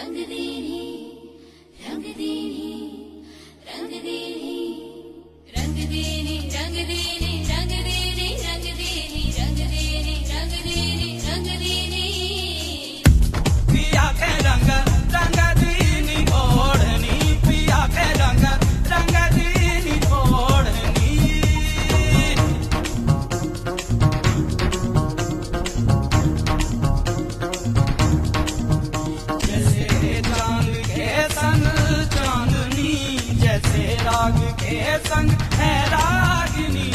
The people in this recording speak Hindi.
रंग देनी रंग देनी रंग देनी रंग देनी रंग देनी के संग है रागिनी।